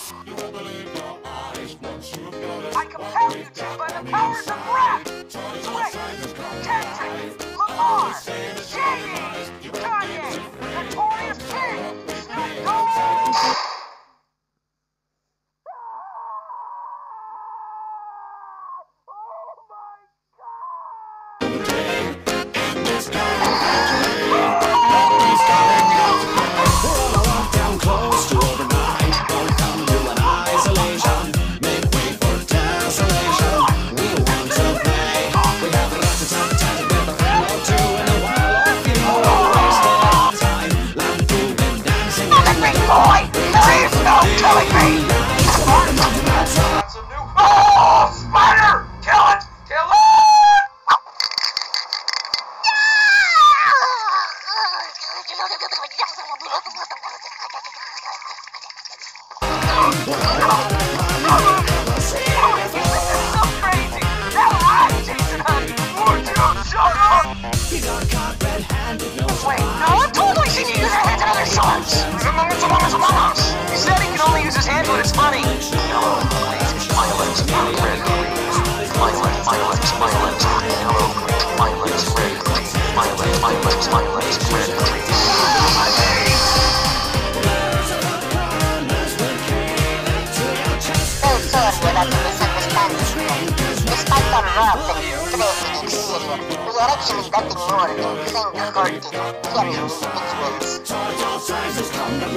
I compel you to by the powers of So crazy! Now I'm Jason Hunt! Would you shut up? He got caught red-handed. No Wait, no, I totally seen you use your hands in other songs! Among Us, Among Us, Among Us! He said he can only use his hands when it's funny! Hello, please. My legs are red, please. My legs, my legs, my legs. Hello, please. My legs, red, please. My legs, my legs, my legs, red, please. Despite our rough and threatening we are actually nothing more than kind-hearted, caring individuals. Total sizes come to